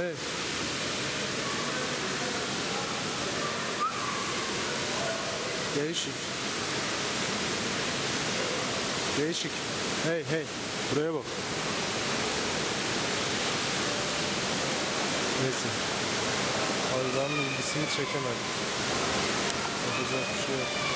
Evet. Değişik. Değişik. Hey hey. Buraya bak. Neyse. Hayvanın ilgisini çekemedim. Yapacak bir şey yok.